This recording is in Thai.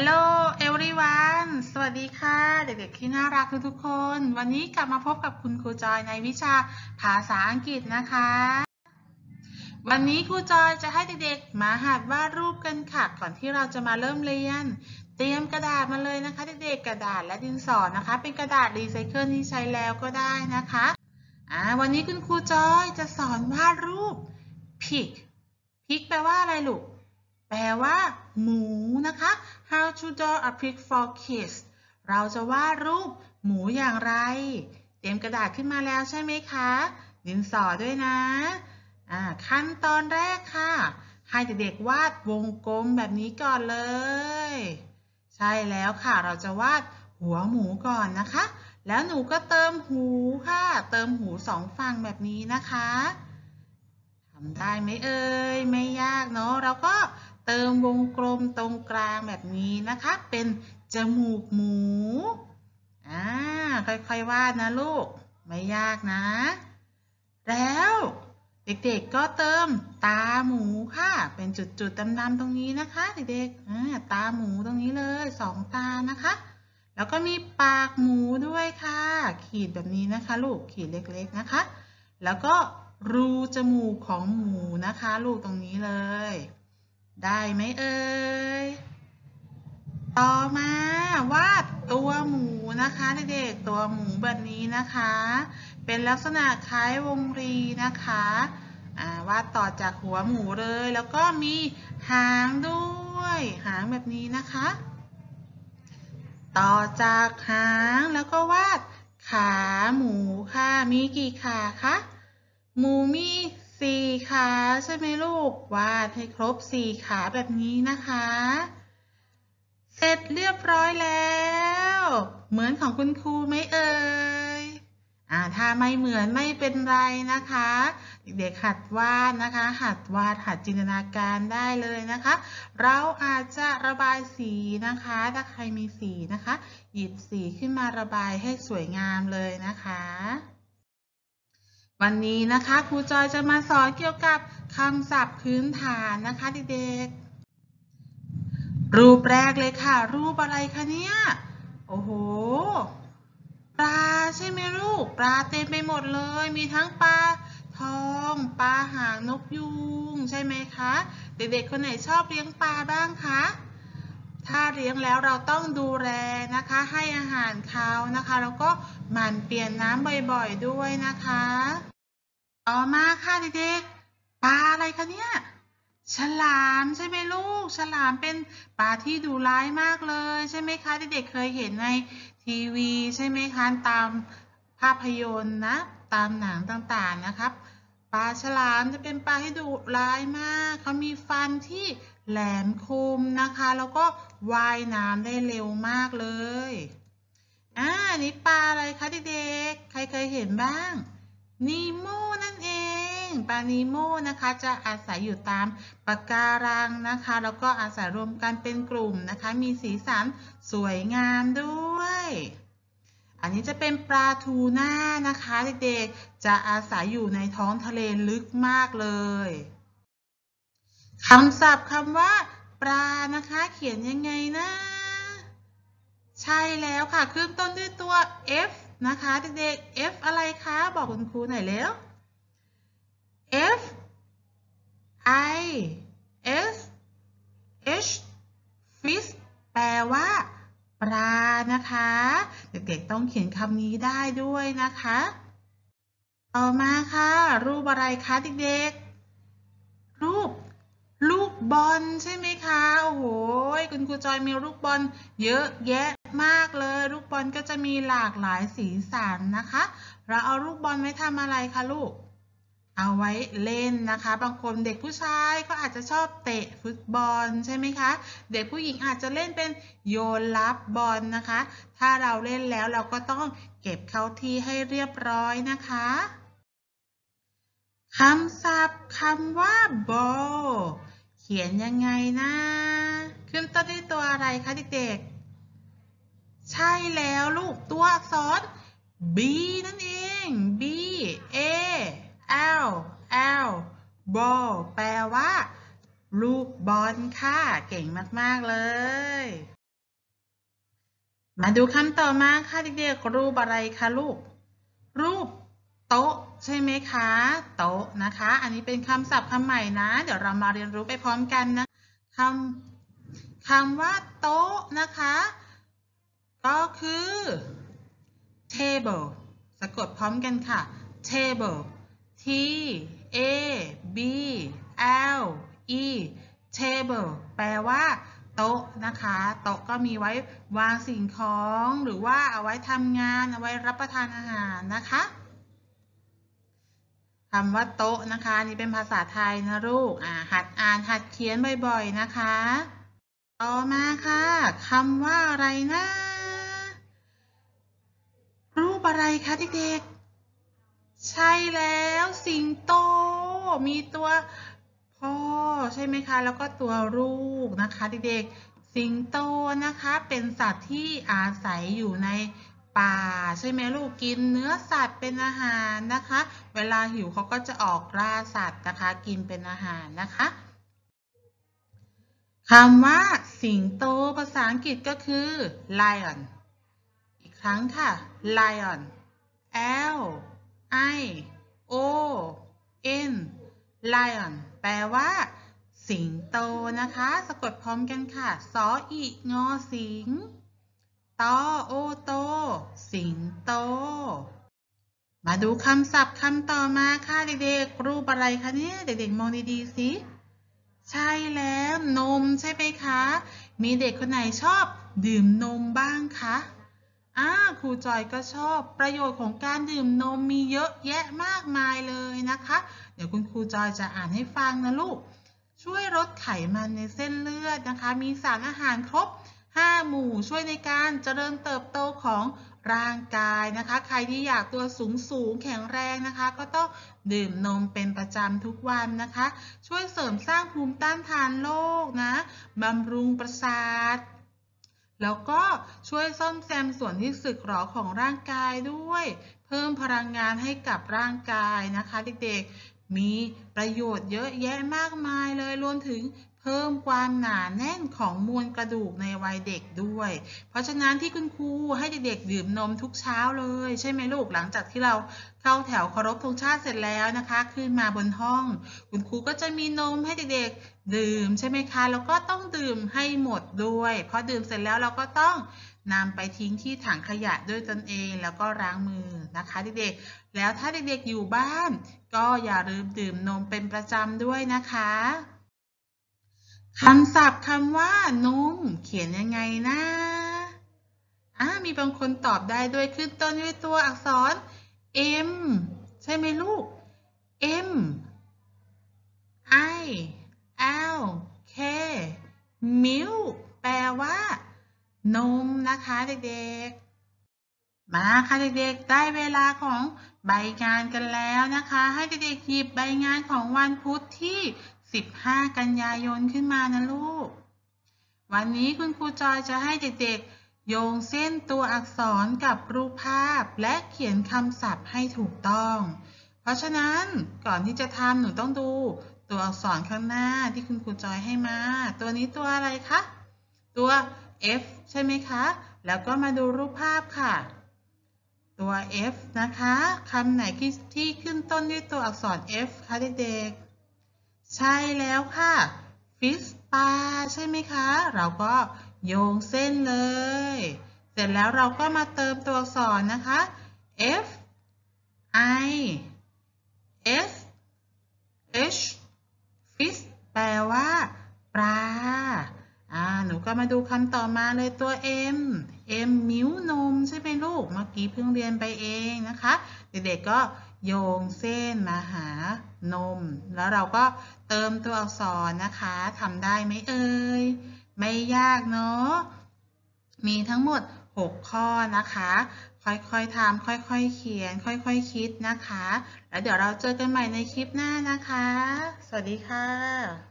Hello everyone สวัสดีค่ะ เด็กๆที่น่ารักทุกๆคน วันนี้กลับมาพบกับคุณครูจอยในวิชาภาษาอังกฤษนะคะ วันนี้ครูจอยจะให้เด็กๆ มาหัดวาดรูปกันค่ะ ก่อนที่เราจะมาเริ่มเรียน เตรียมกระดาษมาเลยนะคะ เด็กๆ กระดาษและดินสอนะคะ เป็นกระดาษรีไซเคิลที่ใช้แล้วก็ได้นะคะอ่าวันนี้คุณครูจอยจะสอนวาดรูป pig pig แปลว่าอะไรลูก แปลว่า หมูนะคะ How to draw a pig for kids เราจะวาดรูปหมูอย่างไร เตรียมกระดาษขึ้นมาแล้วใช่ไหมคะ ดินสอด้วยนะะขั้นตอนแรกค่ะ ให้เด็กๆวาดวงกลมแบบนี้ก่อนเลย ใช่แล้วค่ะ เราจะวาดหัวหมูก่อนนะคะ แล้วหนูก็เติมหูค่ะ เติมหูสองฝั่งแบบนี้นะคะทำได้ไหมเอ่ย ไม่ยากเนาะ เราก็ เติมวงกลมตรงกลางแบบนี้นะคะ เป็นจมูกหมู อ่า ค่อยๆวาดนะลูก ไม่ยากนะ แล้วเด็กๆก็เติมตาหมูค่ะ เป็นจุดๆดำๆตรงนี้นะคะ เด็กๆตาหมูตรงนี้เลยสองตานะคะ แล้วก็มีปากหมูด้วยค่ะ ขีดแบบนี้นะคะ ลูกขีดเล็กๆนะคะ แล้วก็รูจมูกของหมูนะคะ ลูกตรงนี้เลย ได้ไหมเอ่ย ต่อมาวาดตัวหมูนะคะเด็กๆตัวหมูแบบนี้นะคะ เป็นลักษณะคล้ายวงรีนะคะวาดต่อจากหัวหมูเลย แล้วก็มีหางด้วย หางแบบนี้นะคะ ต่อจากหางแล้วก็วาดขาหมูค่ะ มีกี่ขาคะ หมูมี สี่ขาใช่ไหมลูก วาดให้ครบสี่ขาแบบนี้นะคะ เสร็จเรียบร้อยแล้ว เหมือนของคุณครูไหมเอ่ยอ่าถ้าไม่เหมือนไม่เป็นไรนะคะ เด็กหัดวาดนะคะ หัดวาดหัดจินตนาการได้เลยนะคะ เราอาจจะระบายสีนะคะ ถ้าใครมีสีนะคะ หยิบสีขึ้นมาระบายให้สวยงามเลยนะคะ วันนี้นะคะครูจอยจะมาสอนเกี่ยวกับคำศัพท์พื้นฐานนะคะเด็กๆ รูปแรกเลยค่ะ รูปอะไรคะเนี่ย โอ้โห ปลาใช่ไหมลูก ปลาเต็มไปหมดเลย มีทั้งปลาทองปลาหางนกยูงใช่ไหมคะ เด็กๆ คนไหนชอบเลี้ยงปลาบ้างคะ ถ้าเลี้ยงแล้วเราต้องดูแลนะคะ ให้อาหารเขานะคะ แล้วก็หมั่นเปลี่ยนน้ำบ่อยๆ ด้วยนะคะ ต่อมาค่ะเด็กๆ ปลาอะไรคะเนี่ย ฉลามใช่ไหมลูก ฉลามเป็นปลาที่ดุร้ายมากเลย ใช่ไหมคะเด็กๆ เคยเห็นในทีวีใช่ไหมคะ ตามภาพยนตร์นะ ตามหนังต่างๆนะครับ ปลาฉลามจะเป็นปลาที่ดุร้ายมาก เขามีฟันที่แหลมคมนะคะ แล้วก็ว่ายน้ำได้เร็วมากเลย อ่า นี่ปลาอะไรคะเด็กๆ ใครเคยเห็นบ้างนีโม งปลานีโมนะคะจะอาศัยอยู่ตามปะการังนะคะ แล้วก็อาศัยรวมกันเป็นกลุ่มนะคะ มีสีสันสวยงามด้วย อันนี้จะเป็นปลาทูน่านะคะเด็กๆ จะอาศัยอยู่ในท้องทะเลลึกมากเลยคำศัพท์คำว่า ปลานะคะ เขียนยังไงนะ ใช่แล้วค่ะขึ้นต้นด้วยตัว F นะคะเด็กๆ F อะไรคะ บอกคุณครูหน่อยเร็ว F I S H fish แปลว่า ปลานะคะ เด็กๆต้องเขียนคำนี้ได้ด้วยนะคะ ต่อมาค่ะ รูปอะไรคะเด็กๆ รูปลูกบอลใช่ไหมคะ โอ้โห คุณครูจอยมีลูกบอลเยอะแยะมากเลย ลูกบอลก็จะมีหลากหลายสีสันนะคะ เราเอาลูกบอลไว้ทำอะไรคะลูก เอาไว้เล่นนะคะ บางคนเด็กผู้ชายก็อาจจะชอบเตะฟุตบอลใช่ไหมคะ เด็กผู้หญิงอาจจะเล่นเป็นโยนรับบอลนะคะ ถ้าเราเล่นแล้วเราก็ต้องเก็บเข้าที่ให้เรียบร้อยนะคะคำศัพท์คำว่า ball เขียนยังไงนะ ขึ้นต้นด้วยตัวอะไรคะเด็กๆ ใช่แล้วลูกตัวอักษร B นั่นเอง B A L L ball แปลว่า ลูกบอลค่ะ เก่งมาก ๆ เลย มาดูคำต่อมาค่ะเด็กๆรูปอะไรคะลูก รูปโต๊ะใช่ไหมคะ โต๊ะนะคะ อันนี้เป็นคำศัพท์คำใหม่นะ เดี๋ยวเรามาเรียนรู้ไปพร้อมกันนะคำคำว่าโต๊ะนะคะ ก็คือ table สะกดพร้อมกันค่ะ table t a b l e table แปลว่าโต๊ะนะคะ โต๊ะก็มีไว้วางสิ่งของหรือว่าเอาไว้ทำงาน เอาไว้รับประทานอาหารนะคะคำว่าโต๊ะนะคะ นี่เป็นภาษาไทยนะลูกอ่าหัดอ่านหัดเขียนบ่อยๆนะคะ ต่อมาค่ะคำว่าอะไรนะ รูปอะไรคะเด็กๆ ใช่แล้วสิงโต มีตัวพ่อใช่ไหมคะ แล้วก็ตัวลูกนะคะเด็กๆ สิงโตนะคะ เป็นสัตว์ที่อาศัยอยู่ในป่าใช่ไหมลูกกินเนื้อสัตว์เป็นอาหารนะคะ เวลาหิวเขาก็จะออกล่าสัตว์นะคะ กินเป็นอาหารนะคะคำว่าสิงโตภาษาอังกฤษก็คือ lion อีกครั้งค่ะ lion L I O N lion แปลว่า สิงโตนะคะ สะกดพร้อมกันค่ะสออีงอสิงตอโอโต สิงโต มาดูคำศัพท์คำต่อมาค่ะเด็กๆ รูปอะไรคะเนี่ยเด็กๆ มองดีๆ สิ ใช่แล้วนมใช่ไหมคะ มีเด็กคนไหนชอบดื่มนมบ้างคะ อ่าครูจอยก็ชอบประโยชน์ของการดื่มนมมีเยอะแยะมากมายเลยนะคะ เดี๋ยวคุณครูจอยจะอ่านให้ฟังนะลูก ช่วยลดไขมันในเส้นเลือดนะคะ มีสารอาหารครบ 5 หมู่ช่วยในการเจริญเติบโตของร่างกายนะคะ ใครที่อยากตัวสูงสูงแข็งแรงนะคะ ก็ต้องดื่มนมเป็นประจำทุกวันนะคะ ช่วยเสริมสร้างภูมิต้านทานโรคนะบำรุงประสาท แล้วก็ช่วยซ่อมแซมส่วนที่สึกหรอของร่างกายด้วย เพิ่มพลังงานให้กับร่างกายนะคะเด็กๆ มีประโยชน์เยอะแยะมากมายเลยรวมถึง เพิ่มความหนาแน่นของมวลกระดูกในวัยเด็กด้วย เพราะฉะนั้นที่คุณครูให้เด็กๆดื่มนมทุกเช้าเลย ใช่ไหมลูกหลังจากที่เราเข้าแถวเคารพธงชาติเสร็จแล้วนะคะ ขึ้นมาบนห้อง คุณครูก็จะมีนมให้เด็กๆดื่มใช่ไหมคะแล้วก็ต้องดื่มให้หมดด้วยพอดื่มเสร็จแล้วเราก็ต้องนำไปทิ้งที่ถังขยะด้วยตนเองแล้วก็ล้างมือนะคะเด็กๆแล้วถ้าเด็กๆอยู่บ้าน ก็อย่าลืมดื่มนมเป็นประจำด้วยนะคะ คำศัพท์คำว่านมเขียนยังไงนะอ่ามีบางคนตอบได้ด้วยขึ้นต้นด้วยตัวอักษร M ใช่ไหมลูก M I L K milk แปลว่า นมนะคะเด็กๆ มาค่ะเด็กๆ ได้เวลาของใบงานกันแล้วนะคะ ให้เด็กๆหยิบใบงานของวันพุธที่ 15 กันยายนขึ้นมานะลูก วันนี้คุณครูจอยจะให้เด็กๆ โยงเส้นตัวอักษรกับรูปภาพและเขียนคำศัพท์ให้ถูกต้อง เพราะฉะนั้นก่อนที่จะทำหนูต้องดู ตัวอักษรข้างหน้าที่คุณครูจอยให้มา ตัวนี้ตัวอะไรคะ ตัว F ใช่ไหมคะ แล้วก็มาดูรูปภาพค่ะ ตัว F นะคะคำไหนที่ขึ้นต้นด้วยตัวอักษร F คะเด็กๆ ใช่แล้วค่ะ ฟิสปลาใช่ไหมคะ เราก็โยงเส้นเลย เสร็จแล้วเราก็มาเติมตัวอักษรนะคะ F I S H fish แปลว่า ปลา อ่า หนูก็มาดูคำต่อมาเลยตัว M M มิ้วนมใช่ไหมลูก เมื่อกี้เพิ่งเรียนไปเองนะคะ เด็กๆก็โยงเส้นมาหา นม แล้วเราก็เติมตัวอักษรนะคะทำได้ไหมเอ่ย ไม่ยากเนาะ มีทั้งหมด 6 ข้อนะคะ ค่อยๆทำค่อยๆเขียน ค่อยๆคคิดนะคะ แล้วเดี๋ยวเราเจอกันใหม่ในคลิปหน้านะคะ สวัสดีค่ะ